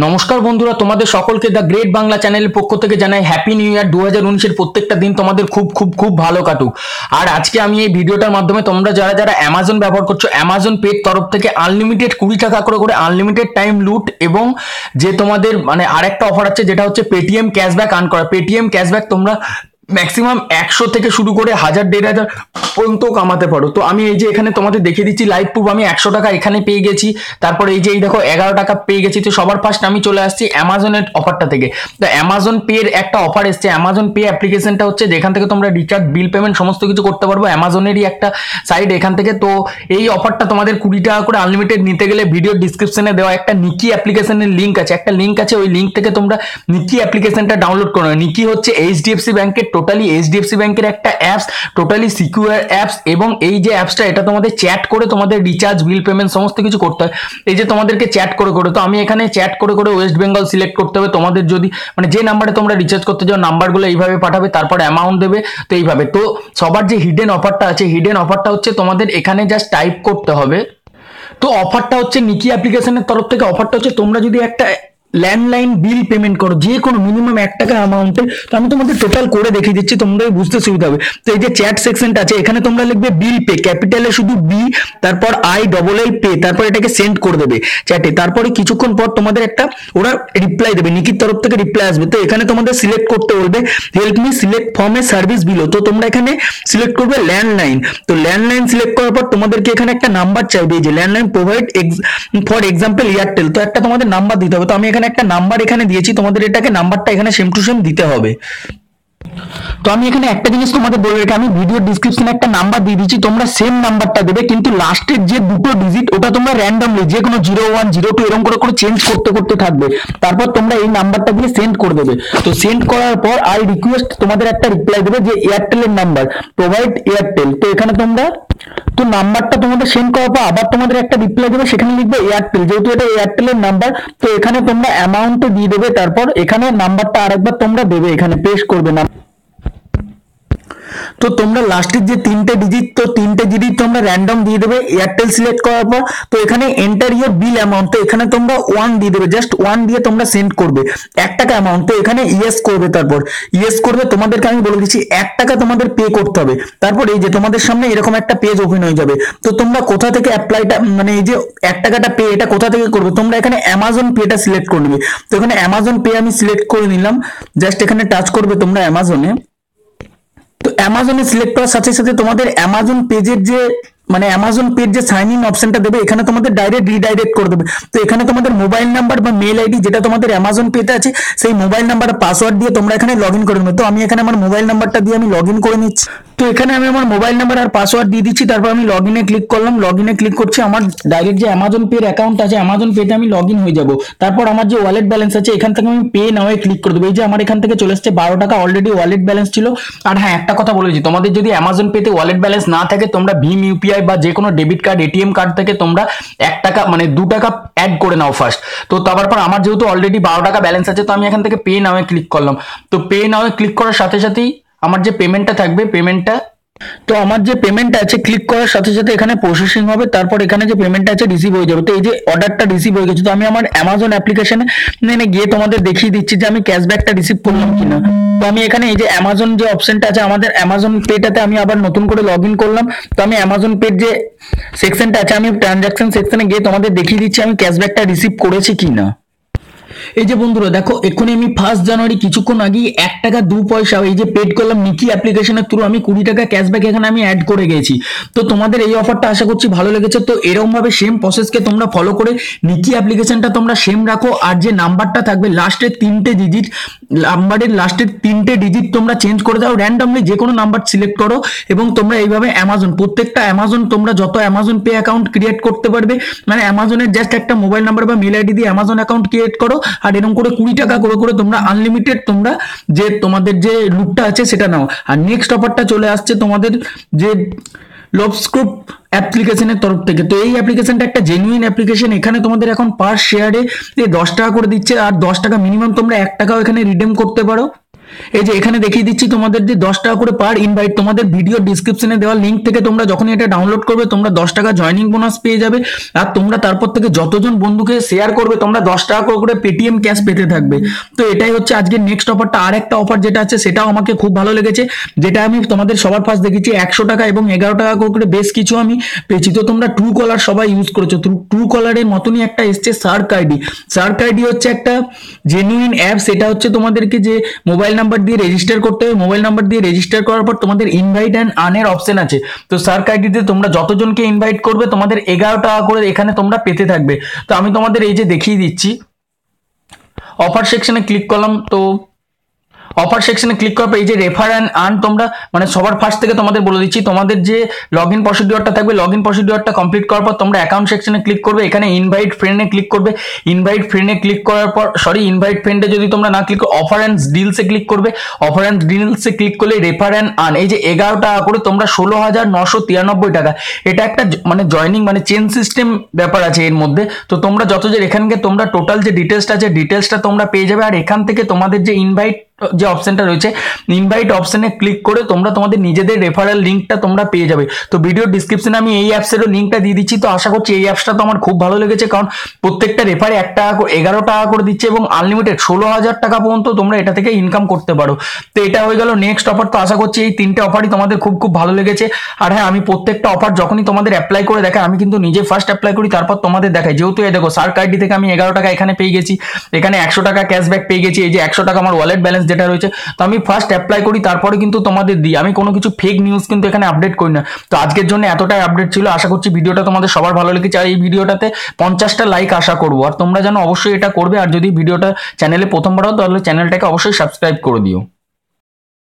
নমস্কার বন্ধুরা, তোমাদের সকলকে দ্য গ্রেট বাংলা চ্যানেলের পক্ষ থেকে জানাই হ্যাপি নিউ ইয়ার দু হাজার উনিশের প্রত্যেকটা দিন তোমাদের খুব খুব খুব ভালো কাটুক। আর আজকে আমি এই ভিডিওটার মাধ্যমে তোমরা যারা যারা অ্যামাজন ব্যবহার করছ অ্যামাজন পের তরফ থেকে আনলিমিটেড কুড়ি টাকা করে করে আনলিমিটেড টাইম লুট এবং যে তোমাদের মানে আরেকটা অফার আছে, যেটা হচ্ছে পেটিএম ক্যাশব্যাক আন করা। পেটিএম ক্যাশব্যাক তোমরা ম্যাক্সিমাম একশো থেকে শুরু করে হাজার, দেড় হাজার পর্যন্ত কামাতে পারো। তো আমি এই যে এখানে তোমাদের দেখিয়ে দিচ্ছি লাইভ প্রুফ আমি একশো টাকা এখানে পেয়ে গেছি। তারপর এই যে এই দেখো, এগারো টাকা পেয়ে গেছি। তো সবার ফার্স্ট আমি চলে আসছি অ্যামাজনের অফারটা থেকে। তো অ্যামাজন পের একটা অফার এসছে। অ্যামাজন পে অ্যাপ্লিকেশনটা হচ্ছে যেখান থেকে তোমরা রিচার্জ বিল পেমেন্ট সমস্ত কিছু করতে পারব। অ্যামাজনেরই একটা সাইট এখান থেকে। তো এই অফারটা তোমাদের কুড়ি টাকা করে আনলিমিটেড নিতে গেলে ভিডিও ডিসক্রিপশনে দেওয়া একটা নিকি অ্যাপ্লিকেশনের লিঙ্ক আছে। একটা লিঙ্ক আছে, ওই লিঙ্ক থেকে তোমরা নিকি অ্যাপ্লিকেশনটা ডাউনলোড করো নিকি হচ্ছে এইচডিএফসি ব্যাংকের টোটালি এইচডিএফসি ব্যাংকের একটা অ্যাপস টোটালি সিকিউর অ্যাপস এবং এই যে অ্যাপসটা এটা তোমাদের চ্যাট করে তোমাদের রিচার্জ বিল পেমেন্ট সমস্ত কিছু করতে হয়। এই যে তোমাদেরকে চ্যাট করে করে, তো আমি এখানে চ্যাট করে করে ওয়েস্ট বেঙ্গল সিলেক্ট করতে হবে। তোমাদের যদি মানে যে নাম্বারে তোমরা রিচার্জ করতে যাও নাম্বারগুলো এইভাবে পাঠাবে, তারপর অ্যামাউন্ট দেবে, তো এইভাবে। তো সবার যে হিডেন অফারটা আছে হিডেন অফারটা হচ্ছে তোমাদের এখানে জাস্ট টাইপ করতে হবে। তো অফারটা হচ্ছে নিকি অ্যাপ্লিকেশনের তরফ থেকে অফারটা হচ্ছে তোমরা যদি একটা ল্যান্ডলাইন বিল পেমেন্ট করো, যে কোনো মিনিমাম এক টাকা অ্যামাউন্টে তো আমি তোমাদের টোটাল করে দেখিয়ে দিচ্ছি তোমরা বুঝতে সুবিধা হবে। তো এই যে চ্যাট সেকশনটা আছে, এখানে তোমরা লিখবে বিল পে ক্যাপিটালে শুধু বি তারপর আই ডবল এল পে তারপর এটাকে সেন্ড করে দেবে চ্যাটে তারপরে কিছুক্ষণ পর তোমাদের একটা, ওরা রিপ্লাই দেবে, নিকির তরফ থেকে রিপ্লাই আসবে। তো এখানে তোমাদের সিলেক্ট করতে বলবে help me select from service below তো তোমরা এখানে সিলেক্ট করবে ল্যান্ডলাইন তো ল্যান্ডলাইন সিলেক্ট করার পর তোমাদেরকে এখানে একটা নাম্বার চাইবে যে landline provide for example Airtel তো একটা তোমাদের নাম্বার দিতে হবে। তো আমি এখানে একটা নাম্বার এখানে দিয়েছি, তোমাদের এটাকে নাম্বারটা এখানে সেম টু সেম দিতে হবে। তো আমি এখানে একটা জিনিস তোমাদের বলে রেখে, আমি ভিডিও ডিসক্রিপশনে একটা নাম্বার দিয়ে দিচ্ছি তোমরা সেম নাম্বারটা দেবে, কিন্তু লাস্টের যে দুটো ডিজিট ওটা তোমরা র্যান্ডমলি যে কোনো জিরো ওয়ান জিরো টু এরকম করে করে চেঞ্জ করতে করতে থাকবে। তারপর তোমরা এই নাম্বারটা দিয়ে সেন্ড করে দেবে। তো সেন্ড করার পর আই রিকোয়েস্ট তোমাদের একটা রিপ্লাই দেবে যে এয়ারটেলের নাম্বার প্রোভাইড এয়ারটেল তো এখানে তোমরা তো নাম্বারটা তোমাদের সেন্ড করার পর আবার তোমাদের একটা রিপ্লাই দেবে, সেখানে লিখবে এয়ারটেল যেহেতু এটা এয়ারটেলের নাম্বার তো এখানে তোমরা অ্যামাউন্টে দিয়ে দেবে, তারপর এখানে নাম্বারটা আরেকবার তোমরা দেবে, এখানে পেশ করবে না। তো তোমরা লাস্টের যে তিনটে ডিজিট তো তিনটে ডিজিট তোমরা র্যান্ডম দিয়ে দেবে এয়ারটেল সিলেক্ট করার পর, তো এখানে এন্টার ইউর বিল অ্যামাউন্ট তো এখানে তোমরা ওয়ান দিয়ে দেবে জাস্ট ওয়ান দিয়ে তোমরা সেন্ড করবে, এক টাকা অ্যামাউন্ট তো এখানে ইয়েস করবে তারপর ইয়েস করবে তোমাদেরকে আমি বলে দিচ্ছি, এক টাকা তোমাদের পে করতে হবে, তারপর এই যে তোমাদের সামনে এরকম একটা পেজ ওপেন হয়ে যাবে, তো তোমরা কোথা থেকে অ্যাপ্লাইটা মানে এই যে এক টাকাটা পে এটা কোথা থেকে করবে, তোমরা এখানে অ্যামাজন পেটা সিলেক্ট করে নেবে, তো এখানে অ্যামাজন পে আমি সিলেক্ট করে নিলাম জাস্ট এখানে টাচ করবে তোমরা অ্যামাজনে অ্যামাজনে সিলেক্ট করার সাথে সাথে তোমাদের অ্যামাজন পেজের যে মানে অ্যামাজন পেজ যে সাইন ইন অপশনটা দেবে, এখানে তোমাদের ডাইরেক্ট রিডাইরেক্ট করে দেবে। তো এখানে তোমাদের মোবাইল নাম্বার বা মেল আইডি যেটা তোমাদের অ্যামাজন পেতে আছে, সেই মোবাইল নাম্বার পাসওয়ার্ড দিয়ে তোমরা এখানে লগ ইন করে নেবে। তো আমি এখানে আমার মোবাইল নাম্বারটা দিয়ে আমি লগ ইন করে নিচ্ছি। তো এখানে আমি আমার মোবাইল নাম্বার আর পাসওয়ার্ড দিয়ে দিচ্ছি, তারপর আমি লগ ইনে ক্লিক করলাম। লগ ইনে ক্লিক করছি, আমার ডাইরেক্ট যে অ্যামাজন পের অ্যাকাউন্ট আছে অ্যামাজন পেতে আমি লগ ইন হয়ে যাব। তারপর আমার যে ওয়ালেট ব্যালেন্স আছে, এখান থেকে আমি পে নাওয়ে ক্লিক করে দেবো। এই যে আমার এখান থেকে চলে এসছে বারো টাকা অলরেডি ওয়ালেট ব্যালেন্স ছিল। আর হ্যাঁ একটা কথা বলেছি তোমাদের যদি অ্যামাজন পেতে ওয়ালেট ব্যালেন্স না থাকে, তোমরা ভীম ইউপিআই বা যে কোনো ডেবিট কার্ড এটিএম কার্ড থেকে তোমরা এক টাকা মানে দু টাকা অ্যাড করে নাও ফার্স্ট তো তারপর আমার যেহেতু অলরেডি বারো টাকা ব্যালেন্স আছে, তো আমি এখান থেকে পে নাওয়ে ক্লিক করলাম। তো পে নাওয়ে ক্লিক করার সাথে সাথেই আমার যে পেমেন্টটা থাকবে পেমেন্টটা তো আমার যে পেমেন্ট আছে ক্লিক করার সাথে সাথে এখানে প্রসেসিং হবে, তারপর এখানে যে পেমেন্ট আছে রিসিভ হয়ে যাবে। তো এই যে অর্ডারটা রিসিভ হয়ে গেছে, তো আমি আমার অ্যামাজন অ্যাপ্লিকেশনে গিয়ে তোমাদের দেখিয়ে দিচ্ছি যে আমি ক্যাশব্যাকটা রিসিভ করলাম কিনা। তো আমি এখানে এই যে অ্যামাজন যে অপশনটা আছে, আমাদের অ্যামাজন পেটাতে আমি আবার নতুন করে লগ করলাম। তো আমি অ্যামাজন পের যে সেকশনটা আছে, আমি ট্রানজাকশন সেকশনে গিয়ে তোমাদের দেখিয়ে দিচ্ছি, আমি ক্যাশব্যাকটা রিসিভ করেছি কিনা। এই যে বন্ধুরা, দেখো, এক্ষুনি আমি ফার্স্ট জানুয়ারি কিছুক্ষণ আগেই এক টাকা দু পয়সা, এই যে পেড করলাম নিকি অ্যাপ্লিকেশনের থ্রু আমি কুড়ি টাকা ক্যাশব্যাক এখানে আমি অ্যাড করে গেছি। তো তোমাদের এই অফারটা আশা করছি ভালো লেগেছে। তো এরকম ভাবে সেম প্রসেসকে তোমরা ফলো করে নিকি অ্যাপ্লিকেশনটা তোমরা সেম রাখো। আর যে নাম্বারটা থাকবে লাস্টের তিনটে ডিজিট নাম্বারের লাস্টের তিনটে ডিজিট তোমরা চেঞ্জ করে দাও। র্যান্ডমলি যে কোনো নাম্বার সিলেক্ট করো এবং তোমরা এইভাবে অ্যামাজন প্রত্যেকটা অ্যামাজন তোমরা যত অ্যামাজন পে অ্যাকাউন্ট ক্রিয়েট করতে পারবে মানে অ্যামাজনের জাস্ট একটা মোবাইল নাম্বার বা মেল আইডি দিয়ে অ্যামাজন অ্যাকাউন্ট ক্রিয়েট করো। আর এরকম করে কুড়ি টাকা করে করে তোমরা আনলিমিটেড তোমরা যে তোমাদের যে লুকটা আছে সেটা নাও। আর নেক্সট অফারটা চলে আসছে তোমাদের যে লবস্ক্রুপ অ্যাপ্লিকেশনের তরফ থেকে। তো এই অ্যাপ্লিকেশনটা একটা জেনুইন অ্যাপ্লিকেশন এখানে তোমাদের এখন পার শেয়ারে দশ টাকা করে দিচ্ছে। আর দশ টাকা মিনিমাম তোমরা এক টাকাও এখানে রিডেম করতে পারো। এই যে এখানে দেখিয়ে দিচ্ছি তোমাদের যে দশ টাকা করে পার ইনভাইট তোমাদের ভিডিও ডিসক্রিপশনে দেওয়া লিঙ্ক থেকে তোমরা যখন এটা ডাউনলোড করবে, তোমরা দশ টাকা জয়নিং বোনাস পেয়ে যাবে। আর তোমরা তারপর থেকে যতজন বন্ধুকে শেয়ার করবে, তোমরা দশ টাকা করে করে পেটিএম ক্যাশ পেতে থাকবে। তো এটাই হচ্ছে আজকে নেক্সট অফারটা আর একটা অফার যেটা আছে, সেটাও আমাকে খুব ভালো লেগেছে, যেটা আমি তোমাদের সবার ফার্স্ট দেখেছি একশো টাকা এবং এগারো টাকা করে বেশ কিছু আমি পেয়েছি। তো তোমরা ট্রু কলার সবাই ইউজ করেছ। ট্রু কলারের মতনই একটা এসছে সার্ক আইডি সার্ক আইডি হচ্ছে একটা জেনুইন অ্যাপ সেটা হচ্ছে তোমাদেরকে যে মোবাইল নাম্বার দিয়ে রেজিস্টার করতে হবে মোবাইল নাম্বার দিয়ে রেজিস্টার করার পর তোমাদের ইনভাইট অ্যান্ড আনের অপশন আছে। তো সার্ক আইডিতে তোমরা যতজনকে ইনভাইট করবে, তোমাদের এগারো টাকা করে এখানে তোমরা পেতে থাকবে। তো আমি তোমাদের এই যে দেখিয়ে দিচ্ছি। অফার সেকশনে ক্লিক করলাম, তো অফার সেকশনে ক্লিক করার পর এই যে রেফার অ্যান্ড আর্ন তোমরা মানে সবার ফার্স্ট থেকে তোমাদের বলে দিচ্ছি, তোমাদের যে লগ ইন প্রসিডিওরটা থাকবে লগ ইন প্রসিডিওরটা কমপ্লিট করার পর তোমরা অ্যাকাউন্ট সেকশনে ক্লিক করবে, এখানে ইনভাইট ফ্রেন্ডে ক্লিক করবে ইনভাইট ফ্রেন্ডে ক্লিক করার পর সরি ইনভাইট ফ্রেন্ডে যদি তোমরা না ক্লিক করো অফার অ্যান্ড ডিলসে ক্লিক করবে অফার অ্যান্ড ডিলসে ক্লিক করলে রেফার অ্যান্ড আর্ন এই যে এগারো টাকা করে তোমরা ষোলো হাজার নশো তিরানব্বই টাকা, এটা একটা মানে জয়নিং মানে চেন সিস্টেম ব্যাপার আছে এর মধ্যে, তো তোমরা যত যে এখানকে তোমরা টোটাল যে ডিটেলসটা আছে ডিটেলসটা তোমরা পেয়ে যাবে, আর এখান থেকে তোমাদের যে ইনভাইট যে অপশনটা রয়েছে ইনভাইট অপশনে ক্লিক করে তোমরা তোমাদের নিজেদের রেফারেল লিঙ্কটা তোমরা পেয়ে যাবে। তো ভিডিও ডিসক্রিপশনে আমি এই অ্যাপসেরও লিঙ্কটা দিয়ে দিচ্ছি, তো আশা করছি এই অ্যাপসটা তো আমার খুব ভালো লেগেছে, কারণ প্রত্যেকটা রেফারে এক টাকা এগারো টাকা করে দিচ্ছে এবং আনলিমিটেড ষোলো হাজার টাকা পর্যন্ত তোমরা এটা থেকে ইনকাম করতে পারো। তো এটা হয়ে গেল নেক্সট অফার তো আশা করছি এই তিনটে অফারই তোমাদের খুব খুব ভালো লেগেছে। আর হ্যাঁ আমি প্রত্যেকটা অফার যখনই তোমাদের অ্যাপ্লাই করে দেখাই, আমি কিন্তু নিজে ফার্স্ট অ্যাপ্লাই করি, তারপর তোমাদের দেখাই। যেহেতু এই দেখো সার্ক আইডি থেকে আমি এগারো টাকা এখানে পেয়ে গেছি, এখানে একশো টাকা ক্যাশব্যাক পেয়ে গেছি, এই যে একশো টাকা আমার ওয়ালেট ব্যালেন্স যেটা রয়েছে, তো আমি ফার্স্ট অ্যাপ্লাই করি, তারপরে কিন্তু তোমাদের দিই। আমি কোনো কিছু ফেক নিউজ কিন্তু এখানে আপডেট করি না। তো আজকের জন্য এতটাই আপডেট ছিল। আশা করছি ভিডিওটা তোমাদের সবার ভালো লেগেছে। আর এই ভিডিওটাতে পঞ্চাশটা লাইক আশা করব। আর তোমরা যেন অবশ্যই এটা করবে। আর যদি ভিডিওটা চ্যানেলে প্রথমবার হও, তাহলে চ্যানেলটাকে অবশ্যই সাবস্ক্রাইব করে দিও।